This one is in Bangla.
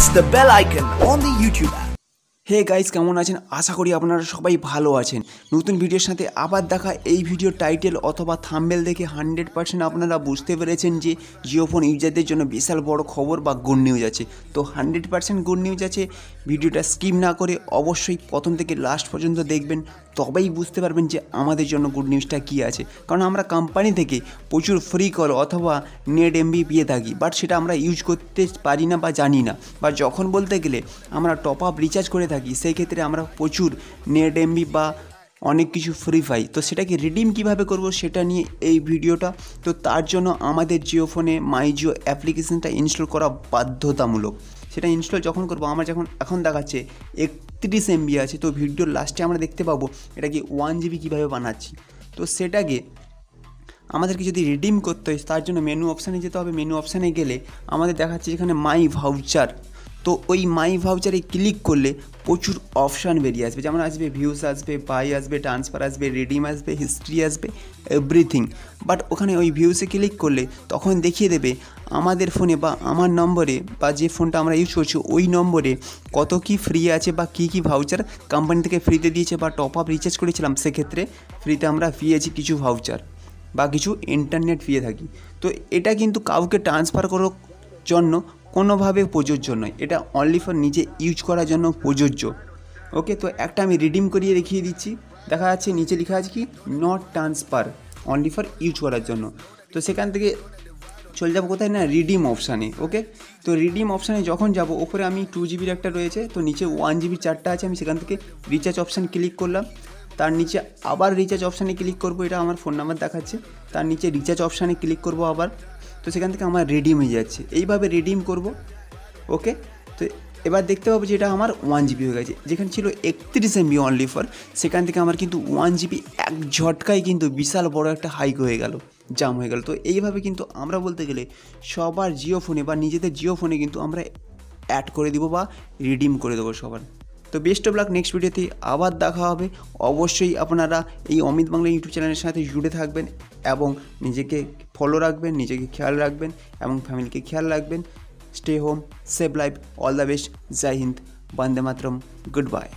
press the bell icon on the YouTube app. Hey guys কেমন আছেন? আশা করি আপনারা সবাই ভালো আছেন। নতুন ভিডিওর সাথে আবার দেখা, এই ভিডিও টাইটেল অথবা থাম্বেল দেখে হান্ড্রেড পার্সেন্ট আপনারা বুঝতে পেরেছেন যে জিও ফোন ইউজারদের জন্য বিশাল বড় খবর বা গুড নিউজ আছে। তো হান্ড্রেড পার্সেন্ট গুড নিউজ আছে। ভিডিওটা স্কিপ না করে অবশ্যই প্রথম থেকে লাস্ট পর্যন্ত দেখবেন। তবেই বুঝতে পারবেন যে আমাদের জন্য গুড নিউজটা কী আছে। কারণ আমরা কোম্পানি থেকে প্রচুর ফ্রি কল অথবা নেট এমবি পেয়ে থাকি বাট সেটা আমরা ইউজ করতে পারি না বা জানি না। বা যখন বলতে গেলে আমরা টপ আপ রিচার্জ করে থাকি, সেই ক্ষেত্রে আমরা প্রচুর নেট এমবি বা অনেক কিছু ফ্রি পাই। তো সেটাকে রিডিম কীভাবে করব সেটা নিয়ে এই ভিডিওটা। তো তার জন্য আমাদের জিও ফোনে মাই জিও অ্যাপ্লিকেশনটা ইনস্টল করা বাধ্যতামূলক। সেটা ইনস্টল যখন করব, আমার যখন এখন দেখাচ্ছে একত্রিশ এমবি আছে, তো ভিডিওর লাস্টে আমরা দেখতে পাবো এটাকে ওয়ান জিবি কীভাবে বানাচ্ছি। তো সেটাকে আমাদেরকে যদি রিডিম করতে হয়, তার জন্য মেনু অপশানে যেতে হবে। মেনু অপশানে গেলে আমাদের দেখাচ্ছে এখানে মাই ভাউচার তো ওই মাই ভাউচারে ক্লিক করলে প্রচুর অপশান বেরিয়ে আসবে। যেমন আসবে ভিউস আসবে বাই আসবে ট্রান্সফার আসবে রিডিম আসবে হিস্ট্রি আসবে এভরিথিং বাট ওখানে ওই ভিউসে ক্লিক করলে তখন দেখিয়ে দেবে আমাদের ফোনে বা আমার নম্বরে বা যে ফোনটা আমরা ইউজ করছি, ওই নম্বরে কত কি ফ্রি আছে বা কী কী ভাউচার কোম্পানি থেকে ফ্রিতে দিয়েছে বা টপ আপ রিচার্জ করেছিলাম, সেক্ষেত্রে ফ্রিতে আমরা পেয়েছি কিছু ভাউচার বা কিছু ইন্টারনেট পেয়ে থাকি। তো এটা কিন্তু কাউকে ট্রান্সফার করার জন্য কোনোভাবে প্রযোজ্য নয়। এটা অনলি ফর নিজে ইউজ করার জন্য প্রযোজ্য। ওকে তো একটা আমি রিডিম করিয়ে দেখিয়ে দিচ্ছি। দেখা যাচ্ছে নিচে লেখা আছে কি not transfer only for use করার জন্য। তো সেখান থেকে চলে যাব কোথায় না রিডিম অপশানে ওকে তো রিডিম অপশানে যখন যাব, ওপরে আমি টু জিবির একটা রয়েছে, তো নিচে ওয়ান জিবির চারটা আছে, আমি সেখান থেকে রিচার্জ অপশান ক্লিক করলাম। তার নিচে আবার রিচার্জ অপশানে ক্লিক করব, এটা আমার ফোন নাম্বার দেখাচ্ছে। তার নিচে রিচার্জ অপশানে ক্লিক করব আবার। তো সেখান থেকে আমার রিডিম হয়ে যাচ্ছে। এইভাবে রিডিম করব ওকে তো এবার দেখতে পাবো যে এটা আমার ওয়ান জিবি হয়ে গেছে। যেখানে ছিল একত্রিশ এমবি অনলি ফর সেখান থেকে আমার কিন্তু ওয়ান জিবি এক ঝটকায় কিন্তু বিশাল বড় একটা হাইক হয়ে গেল জাম হয়ে গেল। তো এইভাবে কিন্তু আমরা বলতে গেলে সবার জিও ফোনে বা নিজেদের জিও ফোনে কিন্তু আমরা অ্যাড করে দিব বা রিডিম করে দেবো সবার। তো বেস্ট অফ লাক নেক্সট ভিডিওতে আবার দেখা হবে। অবশ্যই আপনারা এই অমিত বাংলা ইউটিউব চ্যানেলের সাথে জুড়ে থাকবেন এবং নিজেকে ফলো রাখবেন, নিজেকে খেয়াল রাখবেন এবং ফ্যামিলিকে খেয়াল রাখবেন। Stay home save life all the best Jai Hind, Vande Mataram good bye